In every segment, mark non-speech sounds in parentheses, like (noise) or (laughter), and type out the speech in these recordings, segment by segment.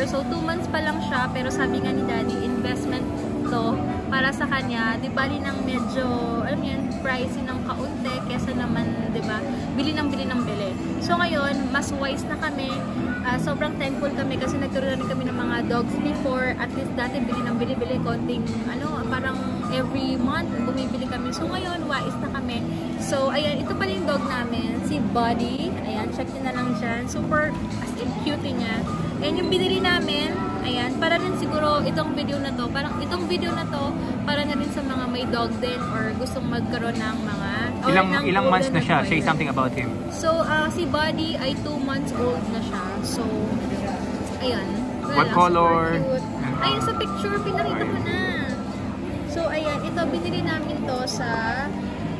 Retriever. So, 2 months pa lang siya, pero sabi nga ni Daddy, investment to para sa kanya. Di bali ng medyo, alam yan, pricey ng kaunti, kesa naman, di ba, bili ng bili ng bili. So, ngayon, mas wise na kami. Ah, sobrang thankful kami kasi nagkaroon na kami ng mga dogs before. At least dati bili ng bili-bili, konting, ano, parang every month bumibili kami. So, ngayon, wise na kami. So, ayan, ito pala yung dog namin, si Buddy. Ayan, check nyo na lang dyan. Super, as in, cute niya. Ayan yung binili namin. Ayan, para rin siguro itong video na to, parang itong video na to, para na rin sa mga may dog din or gustong magkaroon ng mga Ilang ng ilang months na siya? Say something about him. So, ah, si Buddy ay 2 months old na siya. So, ayan. Wala What color? And, uh, Ayun sa picture, pinakita ko na. So, ayan. Ito, binili namin to sa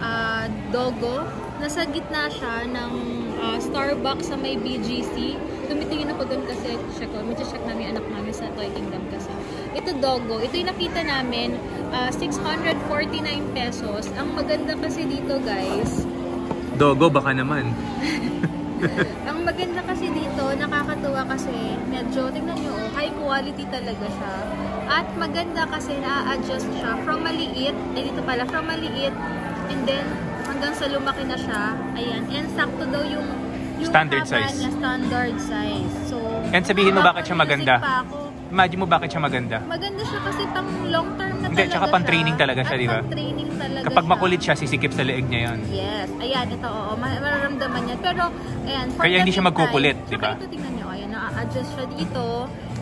ah, Dogo. Nasa gitna siya ng ah, Starbucks sa may BGC. Tumitingin ako doon kasi check ko. Medyo check namin anak namin sa Toy Kingdom kasi. Ito Dogo. Ito yung nakita namin. ah, 649 pesos. Ang maganda kasi dito guys, Dogo baka naman. (laughs) Ang maganda kasi dito, nakakatuwa kasi medyo, tingnan nyo, oh, high quality talaga siya. At maganda kasi na-adjust siya from maliit, eh dito pala, from maliit, and then hanggang sa lumaki na siya. Ayan, and sakto daw yung Standard size. niya, standard size. So, And sabihin mo bakit siya maganda? pa ako. Imagine mo bakit siya maganda. Maganda siya kasi pang long term na Hindi, talaga tsaka pang training talaga siya, di ba? pang training talaga Kapag siya. makulit siya, sisikip sa leeg niya yon. Yes. Ayan, ito, oo. ma- Mararamdaman niya. Pero, ayan. for Kaya hindi siya magkukulit, di ba? Tsaka ito, tingnan niyo. Ayan, na-adjust siya dito.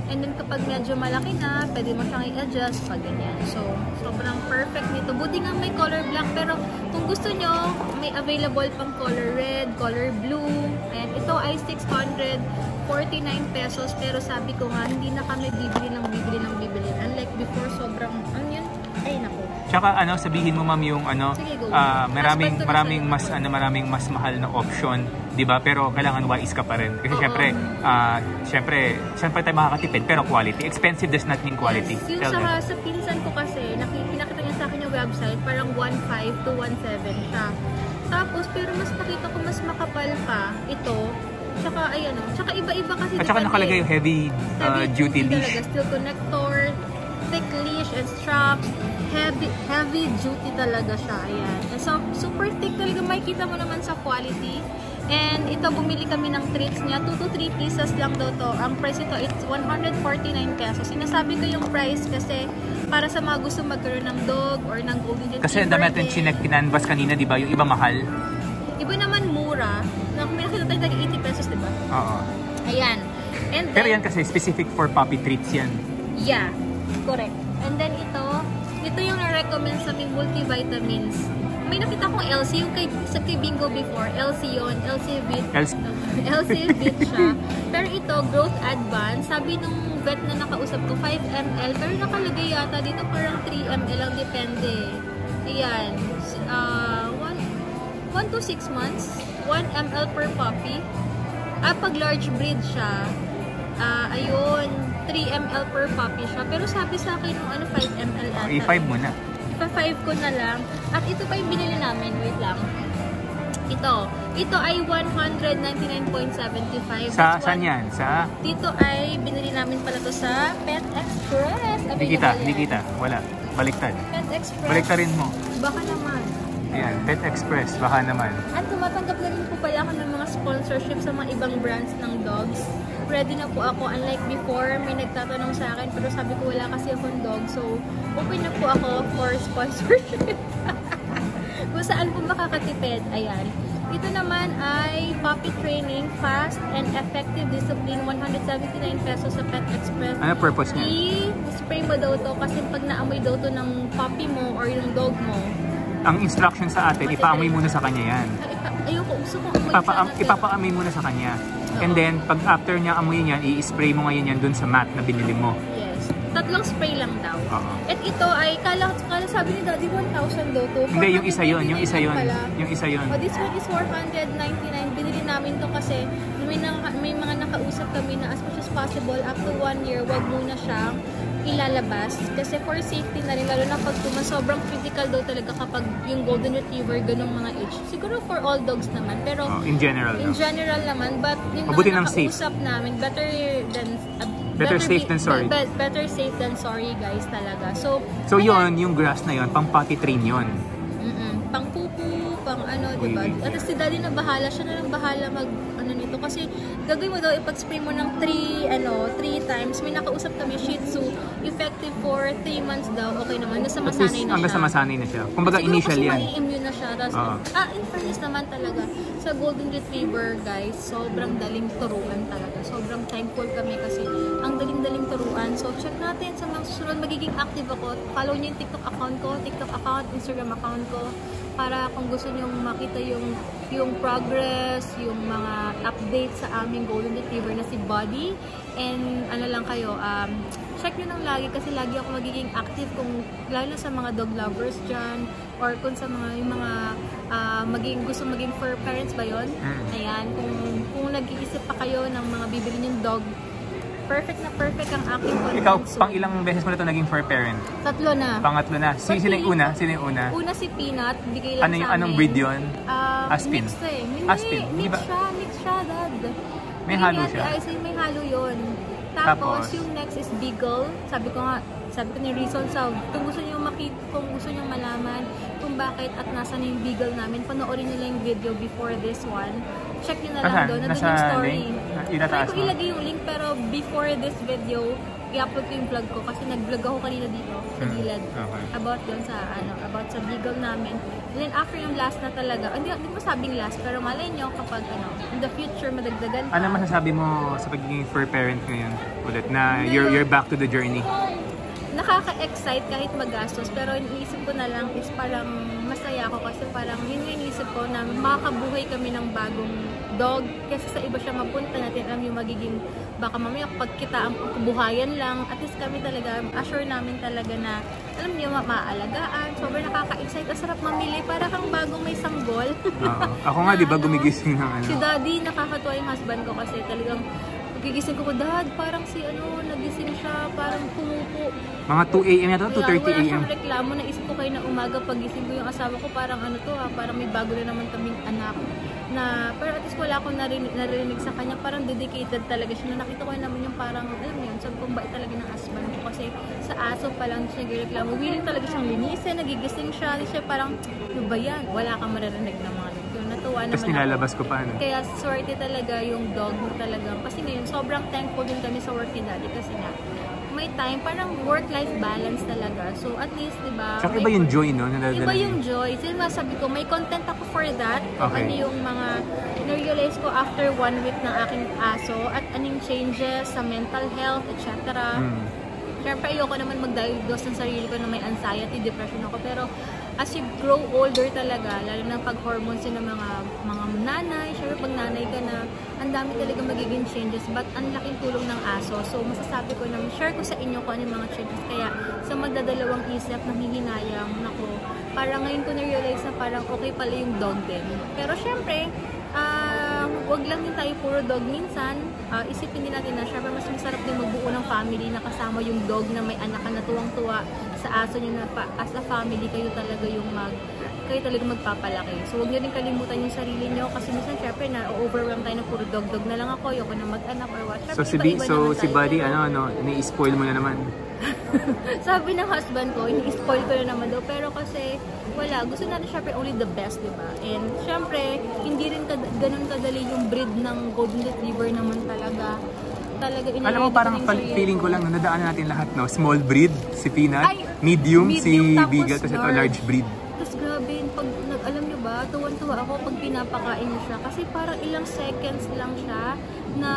And then, kapag medyo malaki na, pwede mo siyang i-adjust pag ganyan. So, sobrang perfect nito. Buti nga may color black. Pero, kung gusto nyo, may available pang color red, color blue. Ayan, ito ay 649 pesos. Pero sabi ko nga, hindi na kami bibili ng bibili ng bibili. Unlike before, sobrang, naku. Tsaka ano, sabihin mo ma'am yung ano, Sige, go. ah, maraming to maraming mas ano, maraming mas mahal na option, 'di ba? Pero kailangan wise ka pa rin. Kasi Oo. syempre, ah, syempre, saan pa tayo makakatipid? Pero quality. Expensive does not mean quality. Yes. Yung Tell them. sa pinsan ko kasi, naki- pinakita niya sa akin yung website, parang 1.5 to 1.7 siya. Tapos, pero mas nakita ko mas makapal pa ito. Tsaka, ayan o. Tsaka iba-iba kasi. At saka nakalagay yung heavy, Heavy duty talaga. leash. Steel connector, thick leash and straps. Heavy, heavy duty talaga siya. Ayan. And so, super thick talaga. Makikita mo naman sa quality. And ito, bumili kami ng treats niya. 2 to 3 pieces lang daw to. Ang price ito, it's 149 pesos. Sinasabi ko yung price kasi para sa mga gusto magkaroon ng dog or ng golden retriever. Kasi ang dami natin kinanvas kanina, 'di ba? Yung iba mahal. Iba naman mura. May nakita tayo tag 80 pesos, di ba? Oo. Ayan. And then, Pero yan kasi specific for puppy treats yan. Yeah, correct. And then ito, ito yung na-recommend sa aming multivitamins. May nakita kong LC, yung kay, sa kay Bingo before, LC yun, LC Vit. LC. LC (laughs) Vit siya. Pero ito, Growth Advance, sabi nung vet na nakausap ko, 5 ml. Pero nakalagay yata dito parang 3 ml lang depende. Ayan. Uh, 1 to 6 months, 1 ml per puppy. Ah, pag large breed siya, ah, ayun, 3 ml per puppy siya. Pero sabi sa akin nung ano, 5 ml ata. I5 mo na. Pa-5 ko na lang. At ito pa yung binili namin. Wait lang. Ito. Ito ay 199.75. Sa That's saan one- yan? Sa Dito ay binili namin pala to sa Pet Express. Di kita, Available di yan. kita. Wala. Baliktad. Pet Express. Baliktarin mo. Baka naman. Ayan, Pet Express. Baka naman. At tumatanggap na rin po pala ako ng mga sponsorship sa mga ibang brands ng dogs. Ready na po ako. Unlike before, may nagtatanong sa akin pero sabi ko wala kasi akong dog. So, open na po ako for sponsorship. (laughs) Kung saan po makakatipid. Ayan. Ito naman ay puppy training, fast and effective discipline, 179 pesos sa Pet Express. Ano purpose niya? I-spray mo daw to kasi pag naamoy daw to ng puppy mo or yung dog mo, Ang instruction sa atin, ipaamoy muna sa kanya yan. ayoko, gusto ko amoy Ipapa ipapaamoy muna sa kanya. And then, pag after niya amoy yan, i-spray mo ngayon yan dun sa mat na binili mo. Yes. Tatlong spray lang daw. Oo. At ito ay, kala, kala sabi ni Daddy 1,000 daw to. Hindi, yung isa yun, yung isa yun. 499 pala. Yung isa yun. Oh, this one is 499. Binili namin to kasi may, naka, may mga nakausap kami na as much as possible, up to one year, wag muna siyang ilalabas. Kasi for safety na rin, lalo na pag tuma, sobrang critical daw talaga kapag yung golden retriever, ganong mga age. Siguro for all dogs naman, pero Oh, in general. in no? general naman, but yung Mabuti mga safe. nakausap namin, better than... uh, Better safe be- than sorry. be- better safe than sorry, guys, talaga. So, So yun, yung grass na yun, pang potty train yun. Mm-mm. Pang pupu, pang ano, di ba? Uy, At si daddy na bahala, siya na lang bahala mag ano nito kasi gagawin mo daw ipag-spray mo ng 3 ano, 3 times. May nakausap kami Shih Tzu, effective for 3 months daw. Okay naman, nasa masanay na hanggang siya. sa masanay na siya. Kumbaga Siguro initial yan. mai-immune na siya. Tas, Oo. ah, in fairness naman talaga, sa Golden Retriever, guys, sobrang daling turuan talaga. Sobrang thankful kami kasi ang daling-daling turuan. So, check natin sa mga susunod. Magiging active ako. Follow niyo yung TikTok account ko, TikTok account, Instagram account ko para kung gusto niyo makita yung yung progress, yung mga updates sa aming Golden Retriever na si Buddy. And ano lang kayo, um, check nyo lang lagi kasi lagi ako magiging active kung lalo sa mga dog lovers dyan or kung sa mga yung mga ah, maging gusto maging fur parents ba yon Mm. Ayan, kung kung nag-iisip pa kayo ng mga bibili niyong dog, perfect na perfect ang aking content. Ikaw, pang ilang beses mo na ito naging fur parent? Tatlo na. Pangatlo na. Sino, sino yung una? Sino yung una? Una si Peanut, bigay lang Ano yung sa anong amin. breed yun? Ah, Aspin. Mixed eh. Hindi, Aspin, hindi Mix ba? siya, mix siya, dad. May Hindi halo siya? Ay, may halo yun. Tapos, Tapos? yung next is Beagle. Sabi ko nga, sabi ko ni reason sa, kung gusto niyo makita, kung gusto niyo malaman kung bakit at nasa na yung Beagle namin, panoorin niyo lang yung video before this one. Check niyo na lang Asan? doon. Nandun yung story. link? Try Itataas ko mo? ilagay yung link pero before this video, i-upload ko yung vlog ko kasi nag-vlog ako kanina dito sa Hmm, okay. about doon sa ano about sa beagle namin and then after yung last na talaga hindi, hindi mo sabing last pero malay nyo kapag ano in the future madagdagan pa Ano masasabi mo sa pagiging fur parent ngayon? Ulit na you're, you're back to the journey. nakaka-excite kahit magastos pero iniisip ko na lang is parang ko na makakabuhay kami ng bagong dog. Kasi sa iba siya mapunta natin alam yung magiging baka mamaya pag kita ang kabuhayan lang at least kami talaga assure namin talaga na alam niyo ma maaalagaan sobrang nakaka-excite. Ang sarap mamili. Para kang bagong may sanggol. Oo. Ako nga, di ba, gumigising ng (laughs) ano? Si daddy, nakakatuwa yung husband ko kasi talagang gigising ko ko, dad, parang si ano, nagising siya, parang pumupo. Mga 2 a.m. yata, Wala, 2.30 wala a.m. siyang reklamo. Naisip ko kayo na umaga pag gising ko yung asawa ko, parang ano to ha, parang may bago na naman kaming anak. Na, pero at least wala akong narinig, narinig sa kanya, parang dedicated talaga siya. Na nakita ko naman yung parang, alam mo yun, ko, bait talaga ng husband ko. Kasi sa aso pa lang siya nagreklamo. Willing talaga siyang linisin, nagigising siya. Siya parang, ano ba yan? Wala kang maririnig na mga ganito. Natuwa naman Tapos nilalabas ko pa, ano? Kaya swerte talaga yung dog mo talaga. Kasi ngayon, sobrang thankful din kami sa work ni daddy kasi nga, may time, parang work-life balance talaga. So, at least, di ba? Tsaka may- iba yung joy, no? Na Iba yung joy. Kasi masabi ko, may content ako for that. Kung Okay. ano yung mga na-realize ko after one week ng aking aso at anong changes sa mental health, etc. Mm. Siyempre, ayoko naman mag-diagnose ng sarili ko na may anxiety, depression ako. Pero as you grow older talaga, lalo na pag hormones ng mga, mga nanay, syempre pag nanay ka na, ang dami talaga magiging changes. But ang laking tulong ng aso. So, masasabi ko na, share ko sa inyo kung ano yung mga changes. Kaya, sa magdadalawang isip, nanghihinayang, nako, parang ngayon ko na-realize na parang okay pala yung dog din. Pero syempre, ah, wag lang din tayo puro dog minsan. Ah, isipin din natin na syempre mas masarap din magbuo ng family na kasama yung dog na may anak ka na tuwang-tuwa sa aso niyo na pa, as a family kayo talaga yung mag kayo talaga magpapalaki. So, huwag niyo din kalimutan yung sarili niyo kasi minsan syempre na overwhelm tayo na puro dog-dog na lang ako, ayoko na mag-anak or what. So, Syempre, si, B, so, si. Buddy, ano, ano, ni-spoil mo na naman. (laughs) sabi ng husband ko, ini-spoil ko na naman daw. Pero kasi, wala. Gusto natin syempre only the best, di ba? And syempre, hindi rin kad ganun kadali yung breed ng Golden Retriever naman talaga. Talaga, Alam mo, parang pal- feeling ko lang, nadaanan natin lahat, no? Small breed, si Peanut. Ay, medium, medium, si Beagle, tapos ito, large breed. Tuwan-tuwa ako pag pinapakain mo siya. Kasi parang ilang seconds lang siya na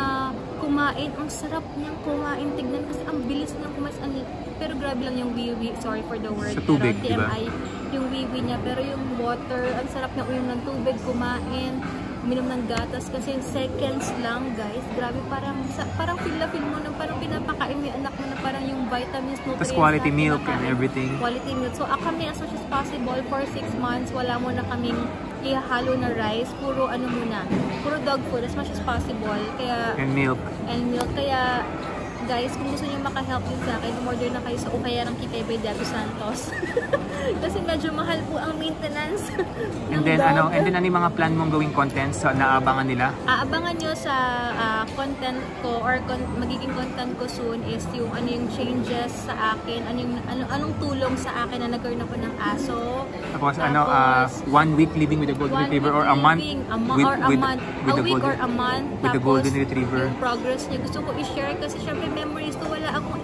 kumain. Ang sarap niyang kumain. Tignan kasi ang bilis niyang kumain. Pero grabe lang yung wiwi. Sorry for the word. Sa tubig, pero? TMI, yung wiwi niya. Pero yung water, ang sarap niya uyong ng tubig, kumain. uminom ng gatas kasi seconds lang guys. Grabe parang sa, parang feel na feel mo na parang pinapakain mo yung anak mo na parang yung vitamins, nutrients. Tapos quality milk and everything. Quality milk. So ah, kami as much as possible for 6 months wala mo na kaming ihahalo na rice. Puro ano muna. Puro dog food as much as possible. Kaya And milk. and milk. Kaya, guys, kung gusto niyo maka-help din sa akin, umorder na kayo sa Ukaya ng Kitay by Dato Santos. (laughs) Kasi medyo mahal po ang maintenance (laughs) And then dog. ano, and then ano yung mga plan mong gawing contents sa naabangan nila? Aabangan nyo sa ah, content ko or con- magiging content ko soon is yung ano yung changes sa akin, ano yung, ano, anong tulong sa akin na nagkaroon ako ng aso. Tapos, ano, uh, one week living with the golden retriever or a month living, a mo- with, or a with, month, with a week golden, or a month. with the Tapos, golden retriever. Yung progress niya, gusto ko i-share kasi syempre memories ko, wala akong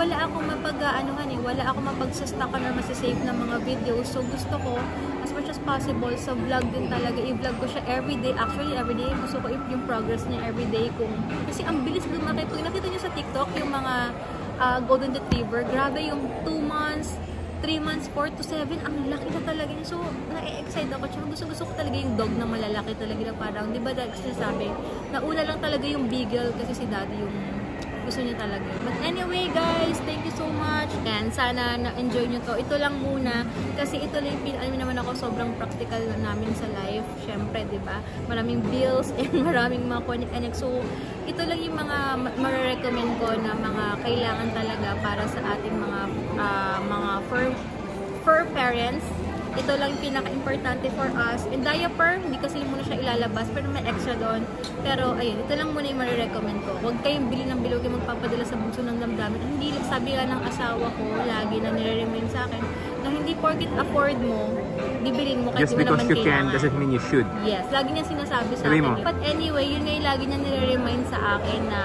wala akong mapag-aanuhan eh, wala akong mapagsastakan or masasave ng mga videos. So gusto ko, as much as possible, sa vlog din talaga, i-vlog ko siya everyday. Actually, everyday, gusto ko yung progress niya everyday. Kung, kasi ang bilis lumaki. Kung nakita niyo sa TikTok, yung mga ah, golden retriever, grabe yung 2 months, 3 months, 4 to 7, ang laki na talaga niya. So, na-excite ako. Tsaka gusto, gusto ko talaga yung dog na malalaki talaga na parang, di ba dahil sinasabi, nauna lang talaga yung beagle kasi si daddy yung gusto niya talaga. But anyway guys, thank you so much. And sana na-enjoy nyo to. Ito lang muna. Kasi ito lang alam naman ako, sobrang practical namin sa life. Siyempre, di ba? Maraming bills (laughs) and maraming mga connect So, ito lang yung mga ma- marirecommend ko na mga kailangan talaga para sa ating mga ah, mga fur, fur parents ito lang pinaka-importante for us. And diaper, hindi kasi muna siya ilalabas, pero may extra doon. Pero, ayun, ito lang muna yung marirecommend ko. Huwag kayong bili ng bilog yung magpapadala sa bunso ng damdamin. Hindi, sabi nga ng asawa ko, lagi na nire-remind sa akin, na hindi porket afford mo, bibilin mo kahit Just because naman you can kailangan. doesn't mean you should. Yes, lagi niya sinasabi sa Sabi akin. mo. But anyway, yun nga yung lagi niya nire-remind sa akin na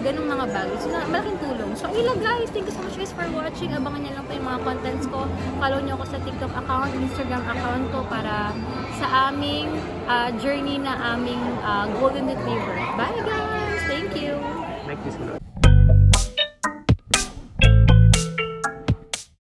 ganung mga bagay. So, na, malaking tulong. So, I love guys. Thank you so much guys for watching. Abangan niyo lang po yung mga contents ko. Follow niyo ako sa TikTok account, Instagram account ko para sa aming uh, journey na aming uh, Golden Retriever. Bye guys! Thank you! Thank you so.